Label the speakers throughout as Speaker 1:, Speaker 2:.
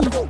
Speaker 1: Woo!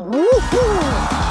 Speaker 1: Uhul!